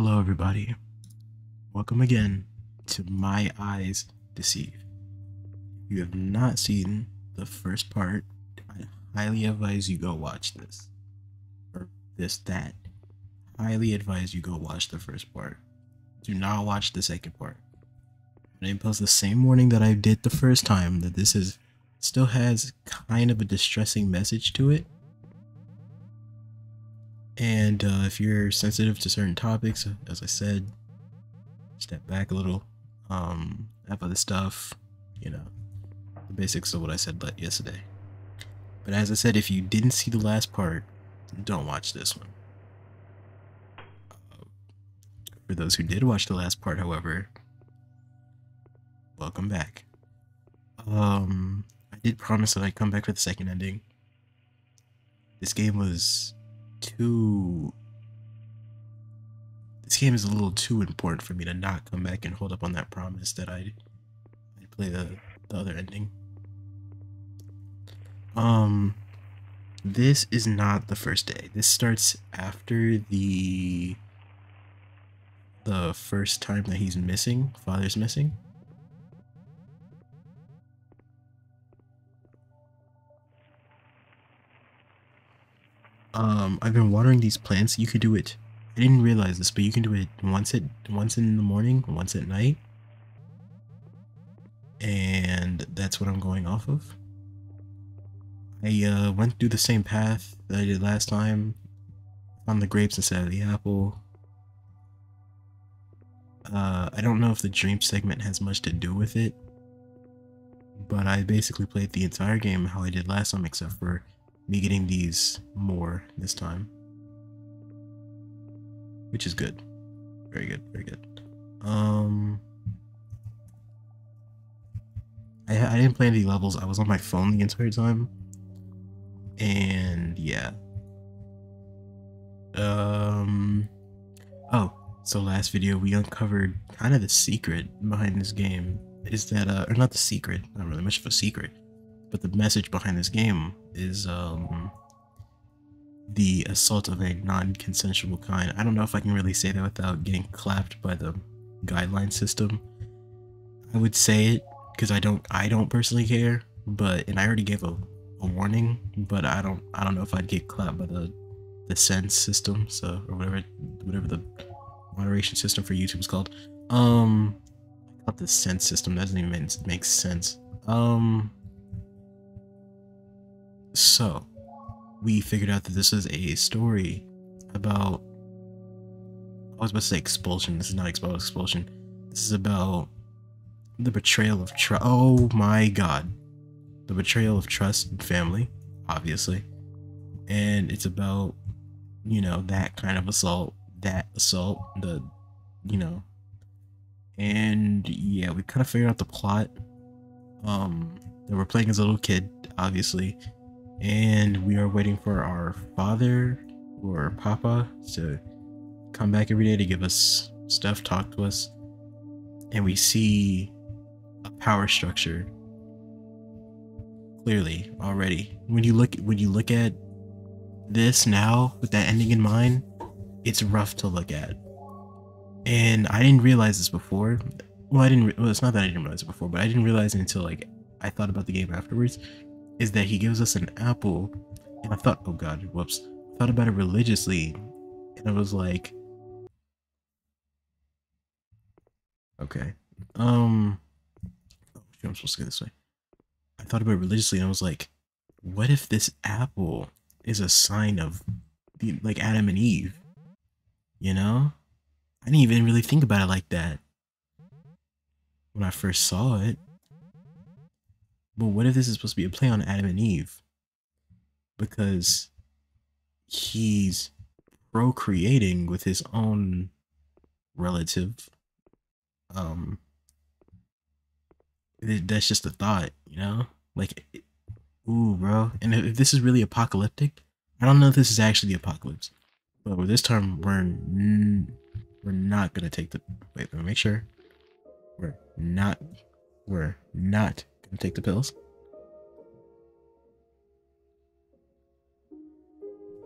Hello, everybody. Welcome again to My Eyes Deceive. If you have not seen the first part, I highly advise you go watch this. Or this, that. Highly advise you go watch the first part. Do not watch the second part. I post the same warning that I did the first time that this is still has kind of a distressing message to it and uh, if you're sensitive to certain topics, as I said, step back a little. Um, have other stuff, you know, the basics of what I said yesterday. But as I said, if you didn't see the last part, don't watch this one. Uh, for those who did watch the last part, however, welcome back. Um, I did promise that I'd come back for the second ending. This game was too this game is a little too important for me to not come back and hold up on that promise that I play the, the other ending. Um this is not the first day. This starts after the the first time that he's missing, father's missing. Um I've been watering these plants. You could do it. I didn't realize this, but you can do it once at once in the morning, once at night. And that's what I'm going off of. I uh, went through the same path that I did last time. Found the grapes instead of the apple. Uh, I don't know if the dream segment has much to do with it. But I basically played the entire game how I did last time except for me getting these more this time. Which is good. Very good, very good. Um I I didn't play any levels. I was on my phone the entire time. And yeah. Um Oh, so last video we uncovered kind of the secret behind this game. Is that uh or not the secret, not really much of a secret but the message behind this game is um, the assault of a non-consensual kind. I don't know if I can really say that without getting clapped by the guideline system. I would say it because I don't I don't personally care, but and I already gave a, a warning, but I don't I don't know if I'd get clapped by the the sense system, so or whatever whatever the moderation system for YouTube is called. Um, thought the sense system doesn't even make sense. Um, so, we figured out that this is a story about. I was about to say expulsion. This is not about expulsion. This is about the betrayal of trust. Oh my god. The betrayal of trust and family, obviously. And it's about, you know, that kind of assault. That assault. The, you know. And yeah, we kind of figured out the plot. Um, that we're playing as a little kid, obviously and we are waiting for our father or papa to come back every day to give us stuff talk to us. And we see a power structure clearly already. When you look when you look at this now with that ending in mind it's rough to look at. And i didn't realize this before. Well i didn't well it's not that i didn't realize it before but i didn't realize it until like i thought about the game afterwards is that he gives us an apple. And I thought, oh god, whoops. Thought about it religiously. And I was like, okay. Um, oh, I'm supposed to go this way. I thought about it religiously and I was like, what if this apple is a sign of the, like Adam and Eve? You know? I didn't even really think about it like that when I first saw it. But what if this is supposed to be a play on Adam and Eve? Because he's procreating with his own relative. Um, that's just a thought, you know? Like, ooh, bro. And if this is really apocalyptic, I don't know if this is actually the apocalypse. But this time, we're we're not gonna take the wait. Let me make sure. We're not. We're not take the pills.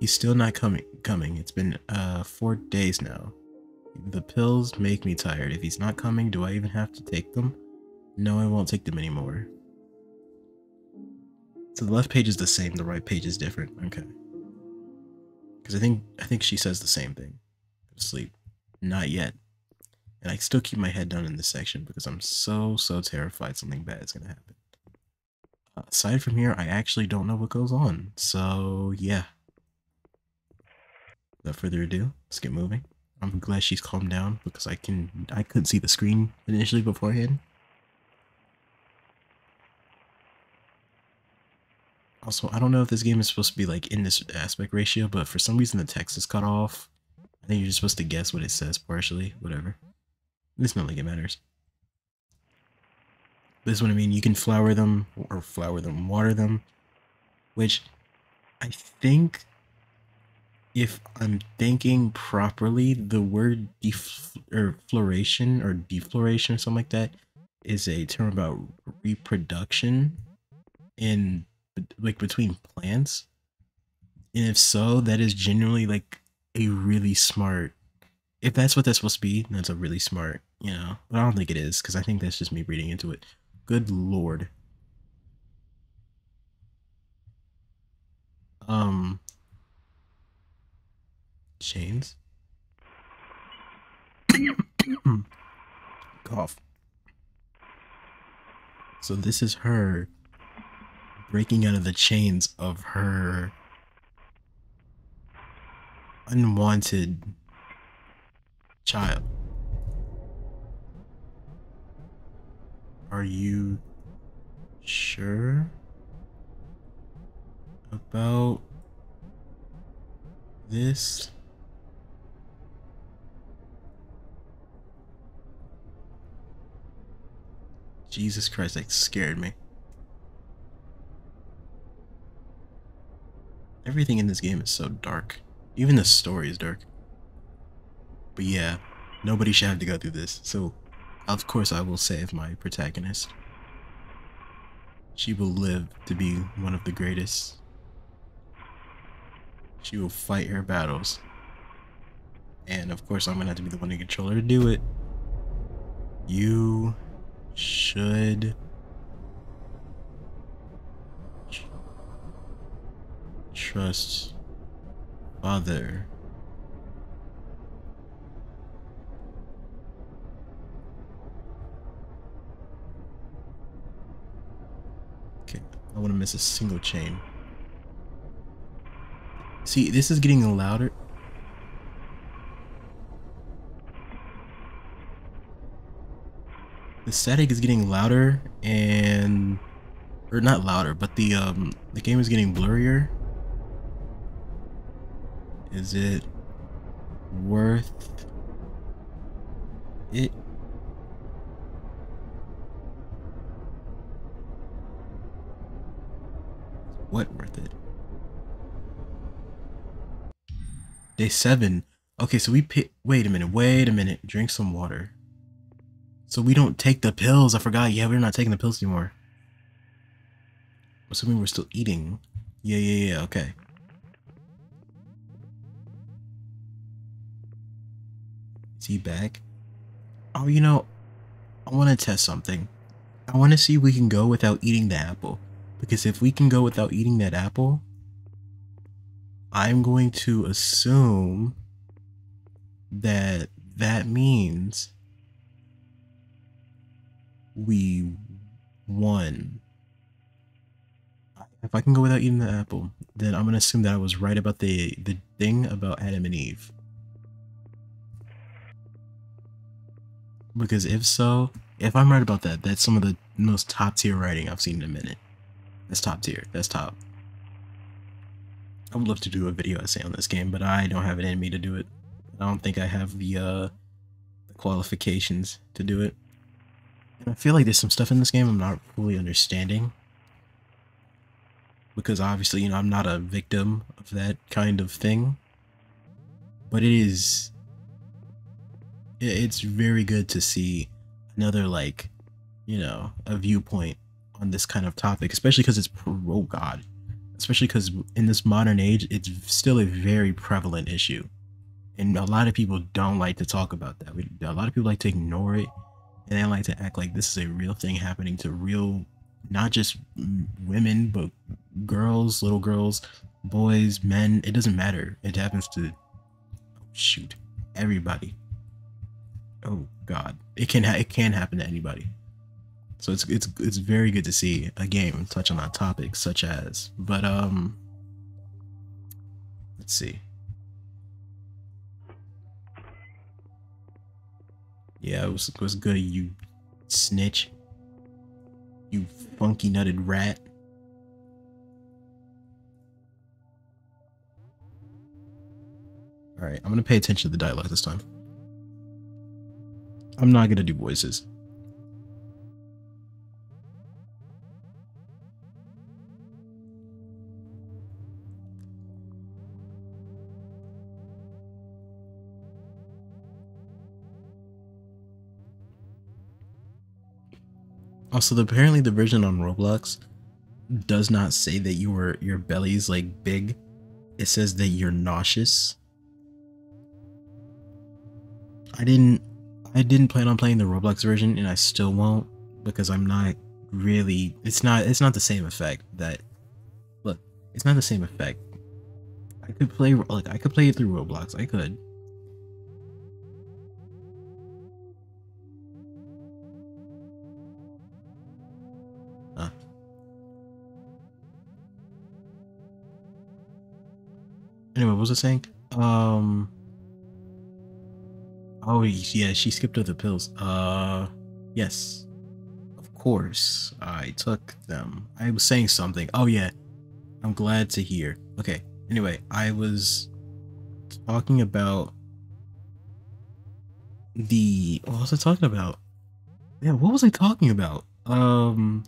He's still not coming. Coming. It's been uh four days now. The pills make me tired. If he's not coming, do I even have to take them? No, I won't take them anymore. So the left page is the same, the right page is different. Okay. Because I think I think she says the same thing. Sleep. Not yet. And I still keep my head down in this section because I'm so, so terrified something bad is going to happen. Uh, aside from here, I actually don't know what goes on. So, yeah. Without further ado, let's get moving. I'm glad she's calmed down because I can I couldn't see the screen initially beforehand. Also, I don't know if this game is supposed to be like in this aspect ratio, but for some reason the text is cut off. I think you're just supposed to guess what it says partially, whatever. It's not like it matters. This is what I mean. You can flower them or flower them, water them, which I think if I'm thinking properly, the word def or floration or defloration or something like that is a term about reproduction in like between plants. And if so, that is genuinely like a really smart if that's what that's supposed to be, that's a really smart, you know. But I don't think it is, because I think that's just me reading into it. Good lord. Um chains. Cough. So this is her breaking out of the chains of her unwanted child. Are you sure about this? Jesus Christ, that scared me. Everything in this game is so dark. Even the story is dark. But yeah, nobody should have to go through this. So, of course, I will save my protagonist. She will live to be one of the greatest. She will fight her battles. And of course, I'm gonna have to be the one to control her to do it. You should trust Father. Okay, I want to miss a single chain. See, this is getting louder. The static is getting louder and or not louder, but the um the game is getting blurrier. Is it worth it? What worth it? Day seven. Okay, so we pick. Wait a minute. Wait a minute. Drink some water. So we don't take the pills. I forgot. Yeah, we're not taking the pills anymore. Assuming we're still eating. Yeah, yeah, yeah. Okay. Is he back? Oh, you know, I want to test something. I want to see if we can go without eating the apple. Because if we can go without eating that apple, I'm going to assume that that means we won. If I can go without eating the apple, then I'm going to assume that I was right about the, the thing about Adam and Eve. Because if so, if I'm right about that, that's some of the most top tier writing I've seen in a minute. That's top tier. That's top. I would love to do a video essay on this game, but I don't have it in me to do it. I don't think I have the, uh, the qualifications to do it. And I feel like there's some stuff in this game I'm not fully understanding. Because obviously, you know, I'm not a victim of that kind of thing. But it is... It's very good to see another, like, you know, a viewpoint on this kind of topic, especially because it's, oh god, especially because in this modern age, it's still a very prevalent issue. And a lot of people don't like to talk about that. A lot of people like to ignore it and they like to act like this is a real thing happening to real, not just women, but girls, little girls, boys, men. It doesn't matter. It happens to, oh, shoot, everybody. Oh God, it can it can happen to anybody. So it's it's it's very good to see a game touch on that topic, such as. But um, let's see. Yeah, it was it was good. You snitch. You funky nutted rat. All right, I'm gonna pay attention to the dialogue this time. I'm not gonna do voices. Also, the, apparently the version on Roblox does not say that your your belly's like big. It says that you're nauseous. I didn't I didn't plan on playing the Roblox version and I still won't because I'm not really it's not it's not the same effect that look, it's not the same effect. I could play like I could play it through Roblox. I could. What was I saying? Um. Oh yeah, she skipped over the pills. Uh, yes, of course I took them. I was saying something. Oh yeah, I'm glad to hear. Okay. Anyway, I was talking about the. What was I talking about? Yeah, what was I talking about? Um.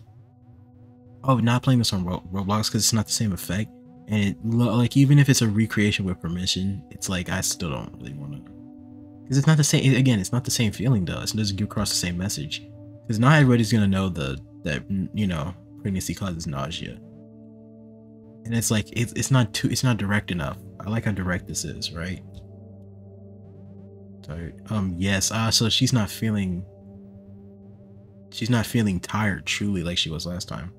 Oh, not playing this on Roblox because it's not the same effect and it, like even if it's a recreation with permission it's like i still don't really want to because it's not the same again it's not the same feeling though. It doesn't get across the same message. Because not everybody's gonna know the that you know pregnancy causes nausea. And it's like it's, it's not too it's not direct enough. I like how direct this is right? So um yes uh so she's not feeling she's not feeling tired truly like she was last time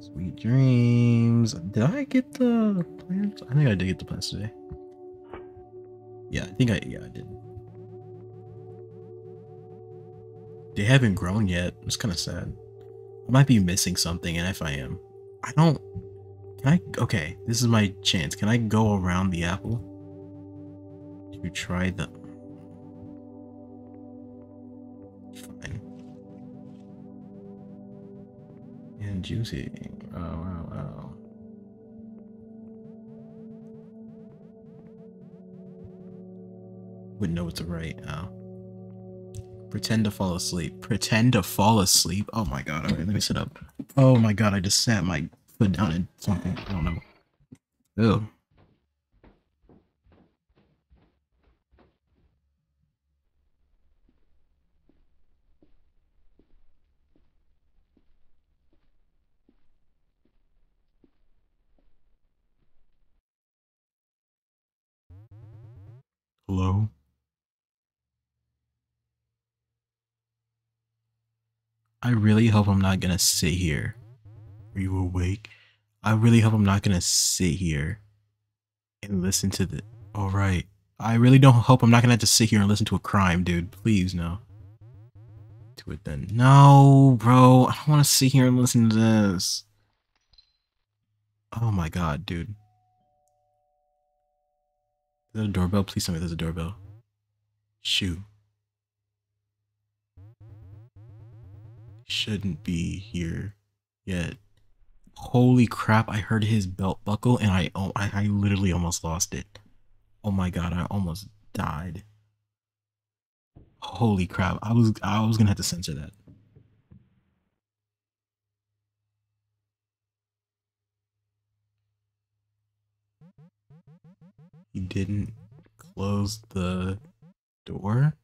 Sweet dreams. Did I get the plants? I think I did get the plants today. Yeah, I think I yeah I did. They haven't grown yet. It's kind of sad. I might be missing something, and if I am, I don't. Can I? Okay, this is my chance. Can I go around the apple to try the? And juicy. Oh, wow, wow. Wouldn't know what to write. Oh. Pretend to fall asleep. Pretend to fall asleep? Oh my god. Alright, let me sit up. Oh my god, I just sat my foot down in something. I don't know. Oh. Hello? I really hope I'm not gonna sit here. Are you awake? I really hope I'm not gonna sit here and listen to the. Alright. I really don't hope I'm not gonna have to sit here and listen to a crime, dude. Please, no. Do it then. No, bro. I don't wanna sit here and listen to this. Oh my god, dude. Is that a doorbell? Please tell me there's a doorbell. Shoot. Shouldn't be here yet. Holy crap, I heard his belt buckle and I, oh, I, I literally almost lost it. Oh my god, I almost died. Holy crap, I was I was gonna have to censor that. He didn't close the door?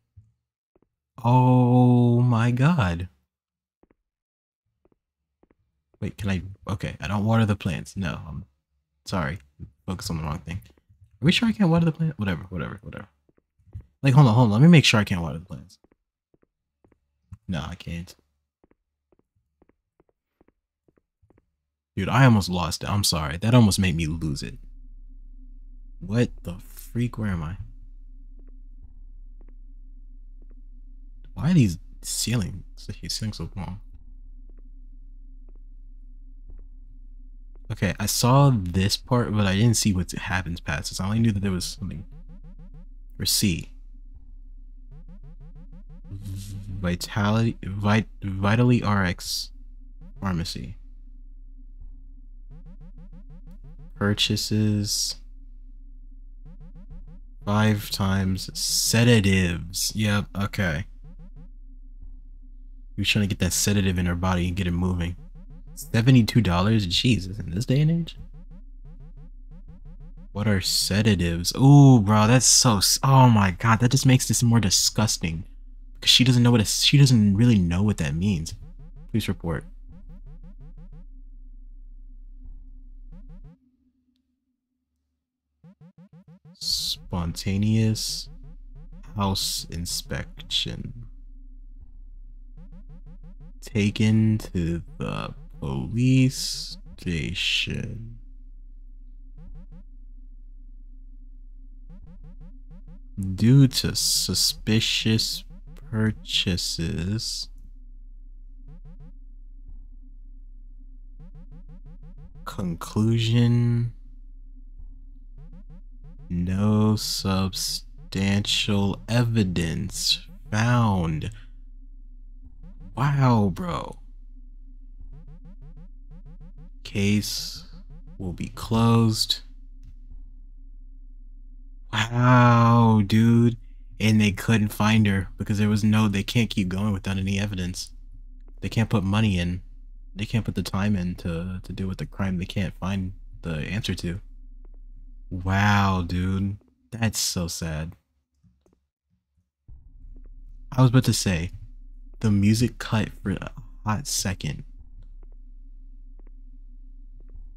Oh my god. Wait, can I? Okay, I don't water the plants. No, I'm sorry. focus on the wrong thing. Are we sure I can't water the plant? Whatever, whatever, whatever. Like, hold on, hold on. Let me make sure I can't water the plants. No, I can't. Dude, I almost lost it. I'm sorry. That almost made me lose it. What the freak? Where am I? Why are these ceilings, ceilings so long? Okay, I saw this part, but I didn't see what happens past this. I only knew that there was something. Or C. Vitality, Vit, Vitally RX Pharmacy. Purchases. Five times sedatives. Yep, okay. We're trying to get that sedative in her body and get it moving. $72? Jesus, in this day and age? What are sedatives? Oh, bro, that's so... Oh my god, that just makes this more disgusting. Because she doesn't know what a, she doesn't really know what that means. Please report. Spontaneous house inspection. Taken to the police station. Due to suspicious purchases. Conclusion. No substantial evidence found. Wow, bro. Case will be closed. Wow, dude. And they couldn't find her because there was no they can't keep going without any evidence. They can't put money in. They can't put the time in to to deal with the crime they can't find the answer to. Wow dude. That's so sad. I was about to say the music cut for a hot second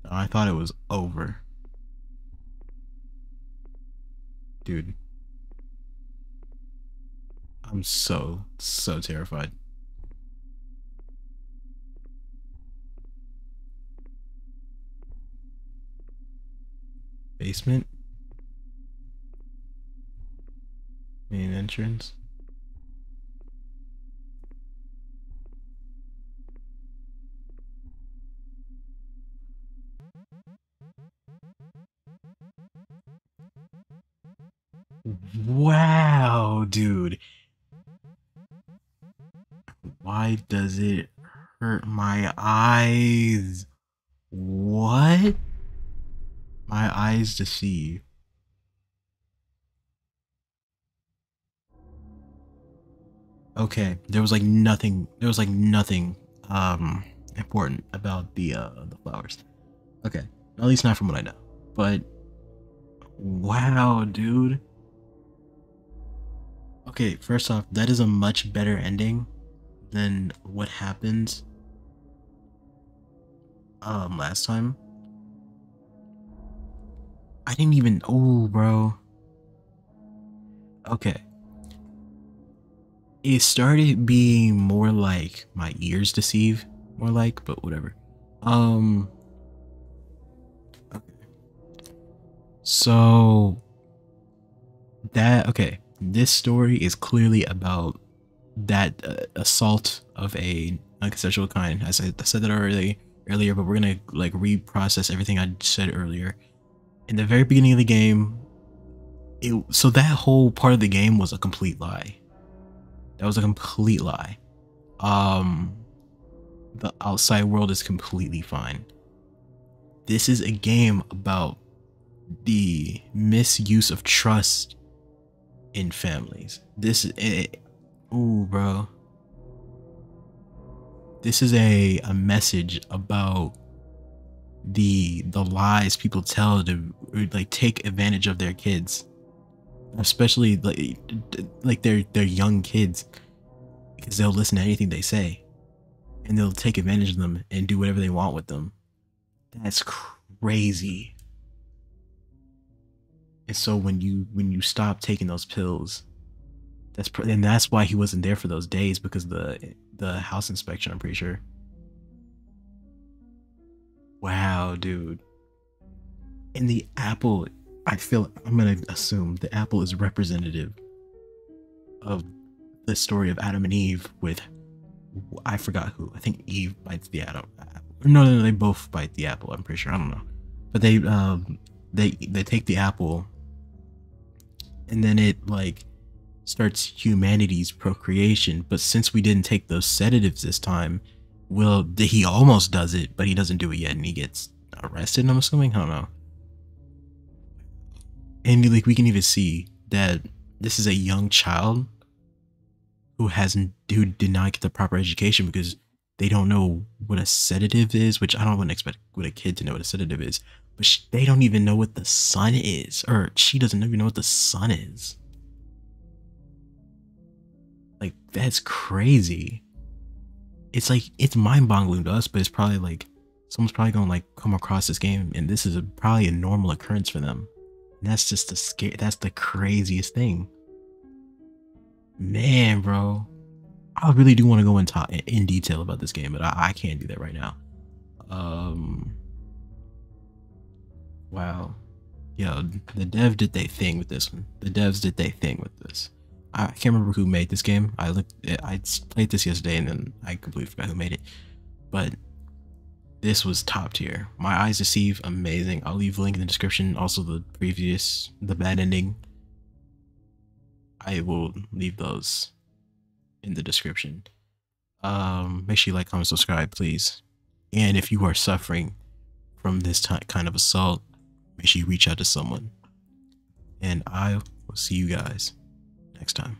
i thought it was over dude I'm so, so terrified. Basement? Main entrance? Wow, dude. Why does it hurt my eyes? What? My eyes deceive. Okay, there was like nothing, there was like nothing um important about the uh the flowers. Okay, at least not from what I know. But wow, dude. Okay, first off, that is a much better ending than what happened um last time. I didn't even oh bro. Okay. It started being more like my ears deceive, more like, but whatever. Um Okay. So that okay, this story is clearly about that uh, assault of a non-consensual kind. I said, I said that already earlier, but we're gonna like reprocess everything I said earlier. In the very beginning of the game, it so that whole part of the game was a complete lie. That was a complete lie. Um, the outside world is completely fine. This is a game about the misuse of trust in families. This it, eh, Ooh, bro. This is a a message about the the lies people tell to like take advantage of their kids, especially like like their their young kids, because they'll listen to anything they say, and they'll take advantage of them and do whatever they want with them. That's crazy. And so when you when you stop taking those pills, that's and that's why he wasn't there for those days because the the house inspection. I'm pretty sure. Wow, dude. In the apple, I feel I'm gonna assume the apple is representative of the story of Adam and Eve with I forgot who. I think Eve bites the apple. No, no, no, they both bite the apple. I'm pretty sure. I don't know, but they um they they take the apple, and then it like starts humanity's procreation. But since we didn't take those sedatives this time, well, he almost does it, but he doesn't do it yet, and he gets arrested. I'm assuming. I don't know. And like we can even see that this is a young child who hasn't who did not get the proper education because they don't know what a sedative is, which I don't want to expect with a kid to know what a sedative is, but she, they don't even know what the sun is, or she doesn't even know what the sun is. Like that's crazy. It's like it's mind-boggling to us, but it's probably like someone's probably gonna like come across this game, and this is a, probably a normal occurrence for them. And that's just the scare. That's the craziest thing. Man, bro. I really do want to go in, in detail about this game, but I, I can't do that right now. Um, wow. Yo, the dev did their thing with this one. The devs did their thing with this. I can't remember who made this game. I looked, I played this yesterday and then I completely forgot who made it. But this was top tier. My Eyes Deceive, amazing. I'll leave a link in the description. Also, the previous, the bad ending I will leave those in the description. Um, make sure you like, comment, subscribe, please. And if you are suffering from this kind of assault, make sure you reach out to someone. And I will see you guys next time.